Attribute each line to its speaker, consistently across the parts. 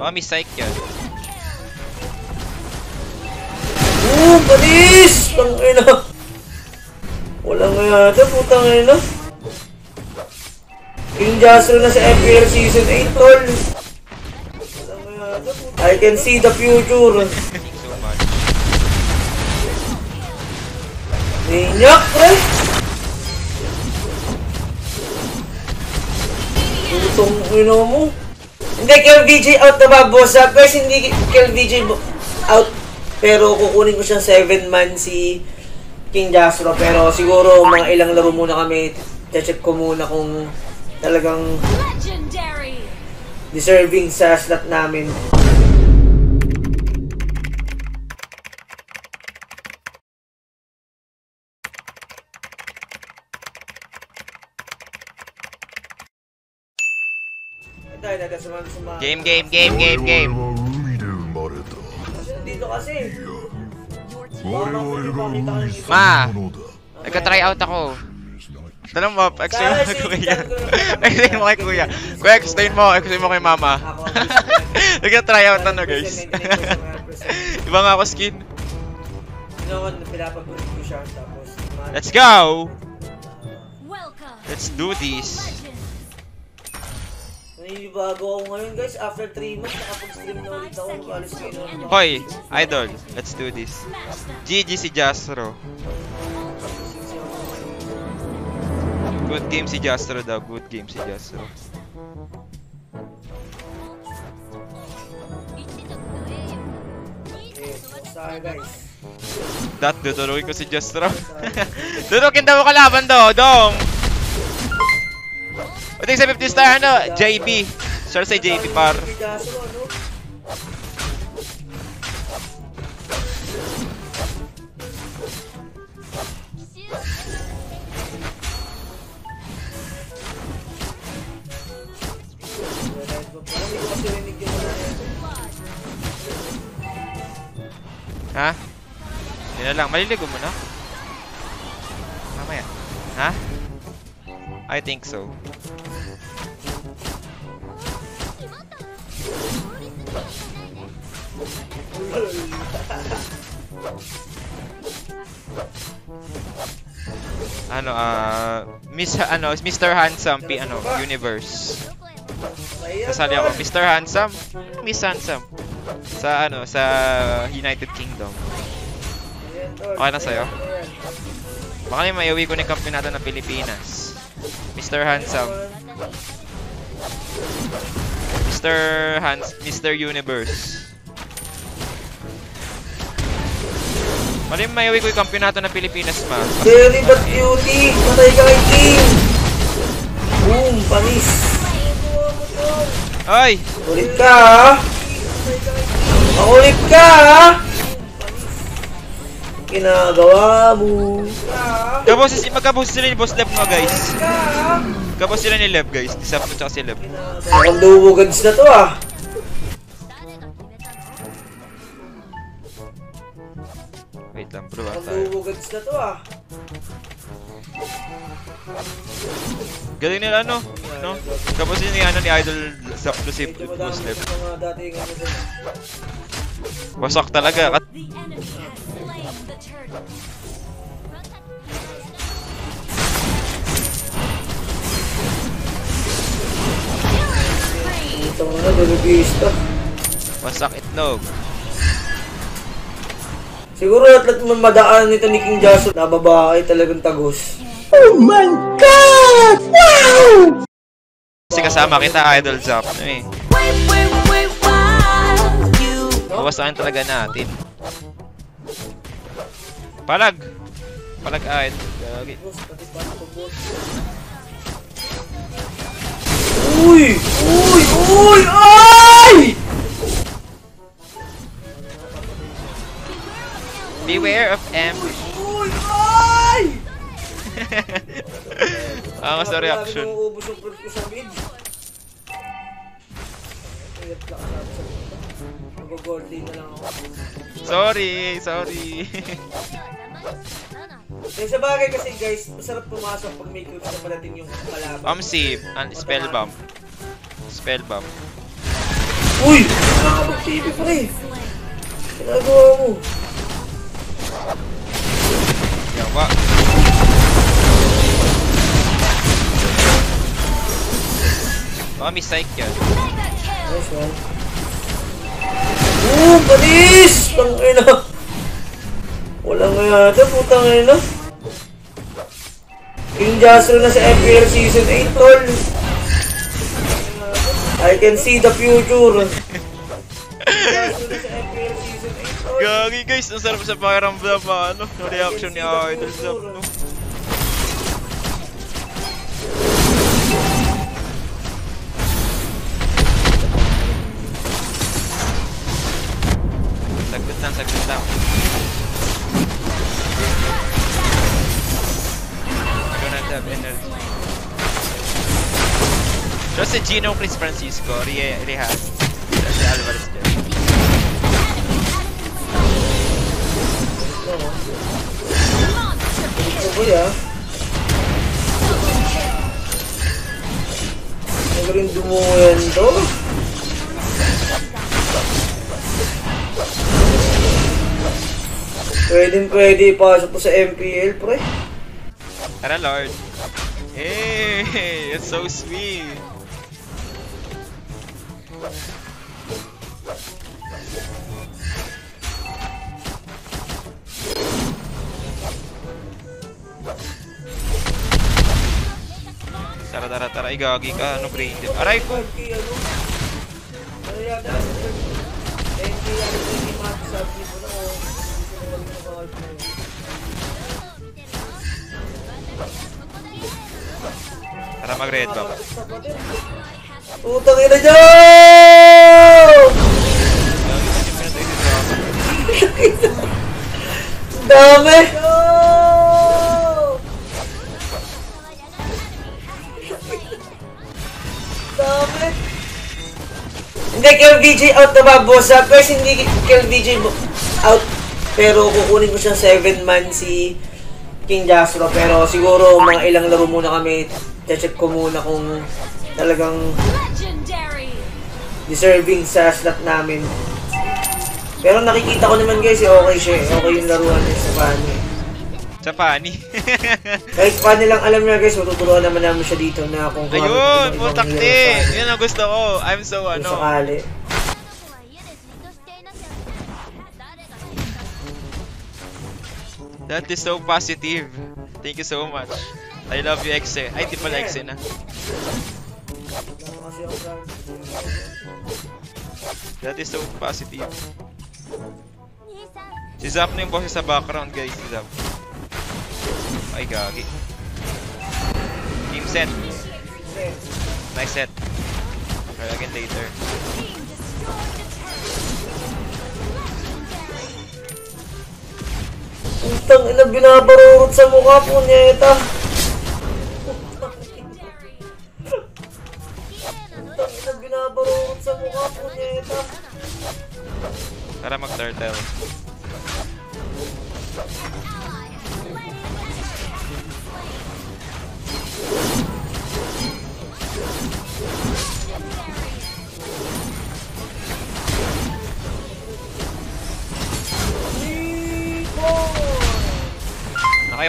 Speaker 1: Baka may psych yan.
Speaker 2: Oo, panis! Tangina. Walang nga ito, putang ina. Yung Jasro na sa FPL Season 8, tol. Walang nga ito, putang I can see the future. Ninyak, pre! Putong ina mo. Hindi, Kel VJ out na ba, boss? Ah, Guys, hindi Kel VJ out. Pero kukunin ko siyang 7 man si King Jasro. Pero siguro mga ilang laro muna kami. Check ko muna kung talagang deserving sa slot namin. Ito, ito, ito, sumama, sumama.
Speaker 1: Game, game, game, game, game.
Speaker 3: Dito
Speaker 2: kasi.
Speaker 1: Ma, nagka-try out ako. Tanong mo, explain mo kay kuya. explain mo kay kuya. Kuya, explain mo, explain mo kay mama. Nagka-try out ano guys. Iba nga ako skin. Let's go! Let's do this.
Speaker 4: Legends!
Speaker 2: Naninibago ako ngayon guys, after 3 months nakapag-stream na ulit ako, alis kayo na.
Speaker 1: Hoy, idol, let's do this. GG si Jastro. Good game si Jastro daw, good game si Jastro.
Speaker 2: Akin guys.
Speaker 1: Dat, dudurugin ko si Jastro. Durugin daw mo kalaban daw, dong! Pwede sa 50 star ano, JB. Sure say JB par. Ha? Yun na lang, maliligo mo na? Mamaya. Ha? I think so. Ano, ah, Miss, ano, Mr. Handsome, P, ano, Universe.
Speaker 2: Ayan,
Speaker 1: Sasali ako. Mr. Handsome, Miss Handsome. Sa, ano, sa United Kingdom. Okay na sa'yo? Baka may maiuwi ko ng kampeonato ng Pilipinas. Mr. Handsome. Mr. Hans, Mr. Universe. Mali may uwi ko yung kampeonato ng Pilipinas, ma.
Speaker 2: Very bad beauty! Patay ka kay King! Boom! Panis!
Speaker 1: Ay!
Speaker 2: Ulit ka ha! Makulit ka ha! Ginagawa mo!
Speaker 1: Kabos, magkabos sila ni Boss Lev mo, guys.
Speaker 2: Ka ha!
Speaker 1: Kabos sila ni Lev, guys. Disap mo tsaka si Lev.
Speaker 2: Akong duwagads na to ah!
Speaker 1: Wait lang, bro.
Speaker 2: Akong
Speaker 1: tayo.
Speaker 2: duwagads na to ah!
Speaker 1: Galing nila, ano? No? Kabos yun ni, ano, ni Idol
Speaker 2: sa mga dating ano.
Speaker 1: Wasak talaga. Kat
Speaker 4: The enemy has slain the turtle.
Speaker 2: Ito mo na, Dolobista.
Speaker 1: wasak itlog.
Speaker 2: Siguro at lahat man madaan nito ni King Jaso, nababae talagang tagos.
Speaker 1: Kasi kasama kita, Idol Zap. Ano eh. Bawasakin talaga natin. Palag! Palag Id. Gagi.
Speaker 2: Uy! Uy! Uy! Ay!
Speaker 1: Beware of ambush.
Speaker 2: Uy! Ay!
Speaker 1: Ang sa reaction.
Speaker 2: Marami mauubos yung ko sa mid. Na lang ako.
Speaker 1: Sorry, sorry.
Speaker 2: Eh, sa bagay kasi guys, masarap pumasok pag may creeps na parating yung kalaban.
Speaker 1: Bomb save and spell bomb. Spell bomb.
Speaker 2: Uy! Nakakapag-TV pre. Ginagawa mo.
Speaker 1: Yawa. Baka may psych yan.
Speaker 2: Nice one. Oo, panis! Tangina. Wala nga yata, putang ina. King Jasper na sa FPL Season 8, tol. I can see the future. King Jasper na sa
Speaker 1: Gagi guys, ang sarap sa pakiramdam pa, ano, reaction ni Idol Zap, no? Saglit lang, saglit lang. I don't have that energy. So si Gino Chris Francisco, Rehas. Tapos si Alvarez
Speaker 4: kill.
Speaker 2: ko ya. Magaling dumuyan to. Pwede pwede ipasok po sa MPL, pre.
Speaker 1: Tara, Lord. Hey, it's so sweet. Tara, tara, tara. Ay, gagi ka. Ano, dead? Aray ko!
Speaker 2: 5K ano? Ano yata? 10K ano sa VJ out na ba, boss? First, hindi kill bo- out. Pero kukunin ko siyang 7 man si King Jasro. Pero siguro mga ilang laro muna kami. Check ko muna kung talagang
Speaker 4: Legendary.
Speaker 2: deserving sa slot namin. Pero nakikita ko naman guys, eh, okay siya. eh. Okay yung laruan niya sa eh.
Speaker 1: Sa pani.
Speaker 2: Kahit pa nilang alam niya guys, matuturuan naman namin siya dito na kung kung
Speaker 1: Ayun,
Speaker 2: ano-
Speaker 1: putak
Speaker 2: hero
Speaker 1: di.
Speaker 2: sa paano.
Speaker 1: Yun ang gusto ko. I'm so
Speaker 2: Kung
Speaker 1: ano.
Speaker 2: sakali.
Speaker 1: That is so positive. Thank you so much. I love you, Exe. Ay, di pala Exe na. That is so positive. Si Zap na yung boses sa background, guys. Si Zap. Ay, gagi. Team set. Nice set. Try again later.
Speaker 2: Putang ina, binabarurot sa mukha po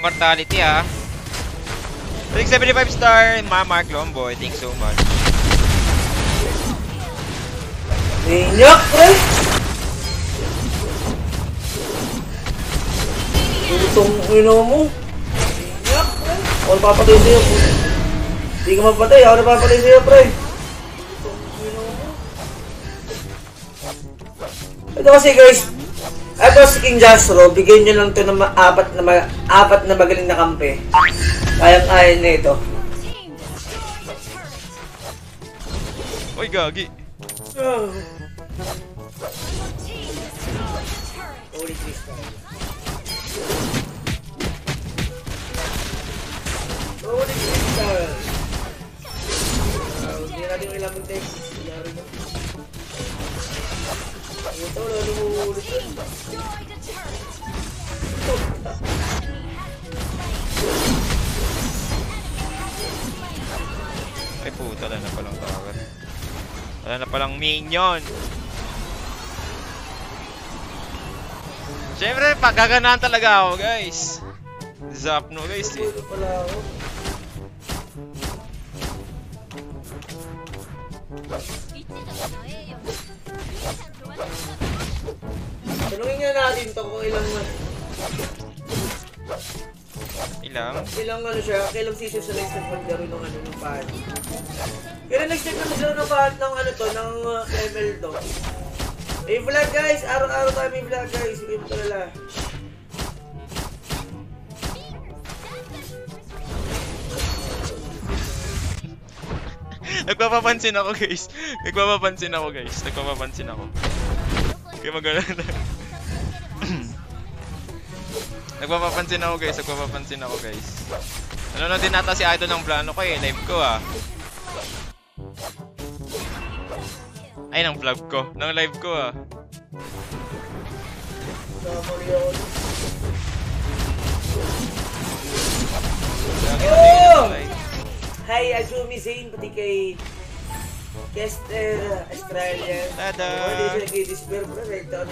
Speaker 1: Naka-immortality ah. Thank 75 star, Ma Mark Lomboy. Thanks so much.
Speaker 2: Ninyak, pre! Putong ino mo. Ninyak, pre! Ako napapatay sa'yo, pre. Hindi ka mapatay, ako napapatay sa'yo, pre. Ito kasi guys, ito si King Jasro, bigyan nyo lang to ng apat na, ma- apat na magaling na kampe. Kayang-kaya na ito.
Speaker 1: Uy, gagi.
Speaker 2: Oh. Holy Crystal. Holy Crystal. Hindi natin kailangan mag-text. Kunyari na.
Speaker 1: Wala na palang minion. Siyempre, pagkaganahan talaga ako, guys. Zapno, guys. Eh.
Speaker 2: Tanungin nga natin to kung ilang
Speaker 1: Ilang?
Speaker 2: ilang ano siya, kailang season sa next time maglaro ng ano ng pad. Pero next time maglaro ng pad ng ano to, ng uh, ML to. May vlog guys, araw-araw tayo may vlog guys, hindi mo talala.
Speaker 1: Nagpapapansin ako, guys. Nagpapapansin ako, guys. Nagpapapansin ako. Kaya magano na. Nagpapapansin ako, guys. Nagpapapansin ako, guys. Ano na din nata si Idol ng plano ko eh. Live ko ah. Ay, ng vlog ko. Ng live ko ah.
Speaker 2: Oh! Hi, Azumi Zane, pati kay Kester Australian.
Speaker 1: Tada!
Speaker 2: Oh, hindi siya nag-despair bro, right down.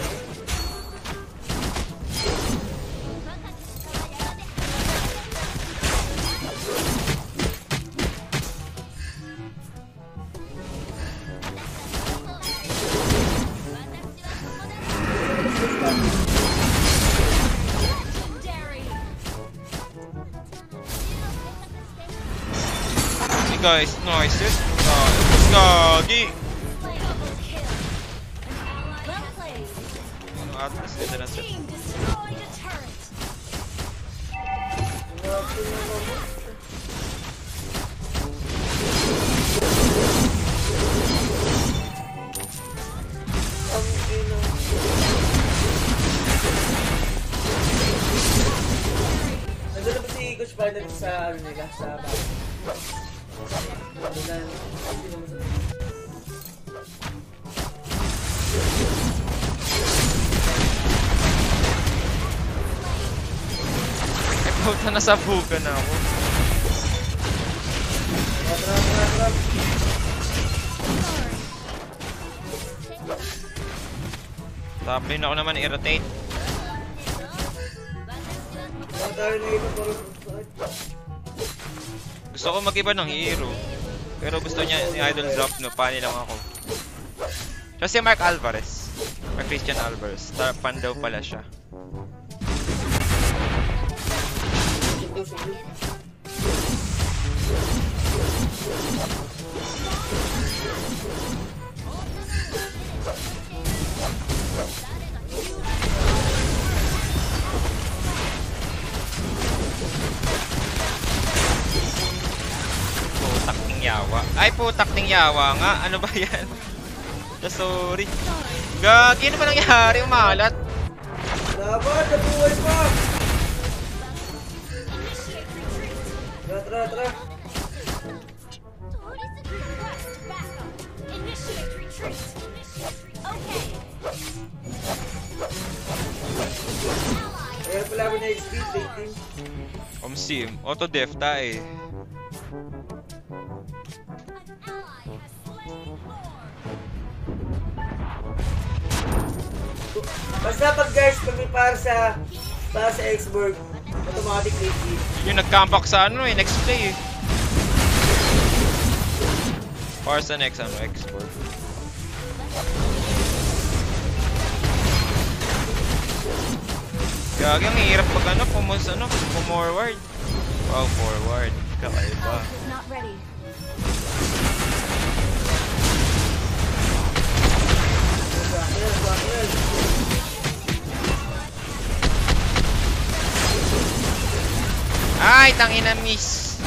Speaker 1: Guys, nice. Yes. Uh, let's go. Gi.
Speaker 4: Double kill. Well played.
Speaker 1: Ano atlas ganda na set.
Speaker 4: Team destroyed a turret.
Speaker 2: Ang ino. Nandun na ba si Coach Spider sa ano nila, sa bahay? Nandun na. Hindi naman sa...
Speaker 1: Puta, nasabugan na ako.
Speaker 2: Trap, trap, trap, trap.
Speaker 1: Top lane ako naman irritate. Gusto ko mag-iba ng hero. Pero gusto niya ni Idol drop no, pani lang ako. Kasi Mark Alvarez. Mark Christian Alvarez. Ta- Pan daw pala siya.
Speaker 2: Sige, sige.
Speaker 1: Ay, putak ting yawa nga. Ano ba yan? The sorry. Gagi, ano ba nangyari? Umalat.
Speaker 2: Laban, nabuhay pa! Tara, tara, tara. Ayan pala ako na XP, big team.
Speaker 1: Omsim. Auto def tayo.
Speaker 2: Basta pag guys, pag may para sa para sa Xborg, automatic game.
Speaker 1: Yung nag-comeback sa ano eh, next play eh. Para sa next ano, export. Gagi, ang hirap pag ano, pumus, ano, pumorward. Wow, forward. Kakaiba.
Speaker 4: Not ready.
Speaker 2: Bakil, bakil.
Speaker 1: Ay, tangina miss.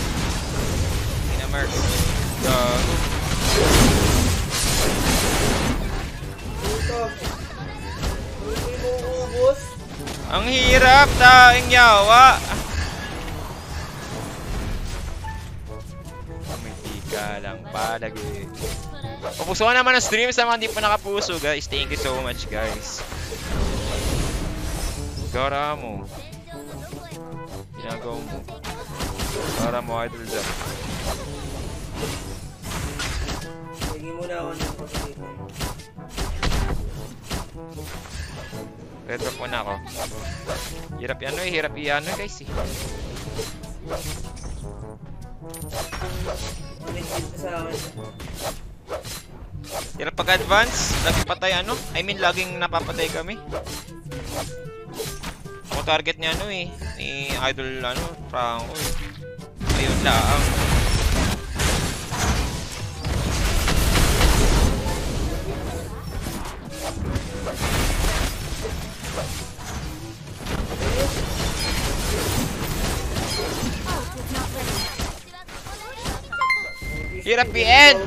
Speaker 1: Tangina Merc. Gago. Ang hirap, daing yawa. Kumiti ka lang palagi. Papusuan naman ang stream sa mga hindi pa nakapuso, guys. Thank you so much, guys. Gara mo. Ginagawa mo. Gara mo, idol dyan.
Speaker 2: Sige, muna ako ng pagkakita.
Speaker 1: Red drop muna ako. Hirap yan eh, hirap yan ano guys eh. Hirap pag-advance, lagi patay ano? I mean, laging napapatay kami. Ako target niya ano eh, ni Idol ano, Franco. Ayun lang. Hirap i-end!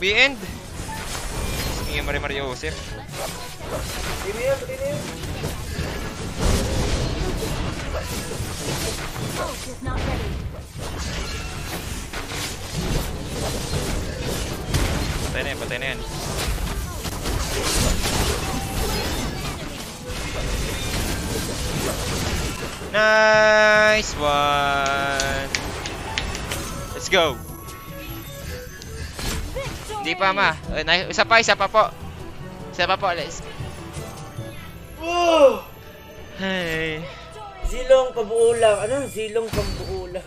Speaker 1: I-end. Sige,
Speaker 2: na yan.
Speaker 4: Ult is not ready.
Speaker 1: Patay na yan, patay na yan. Nice one! Let's go! Hindi pa ma. Uh, na- isa pa, isa pa po. Isa pa po, let's
Speaker 2: Oh!
Speaker 1: Hey.
Speaker 2: Zilong pabuo lang. Ano? Zilong pabuo lang.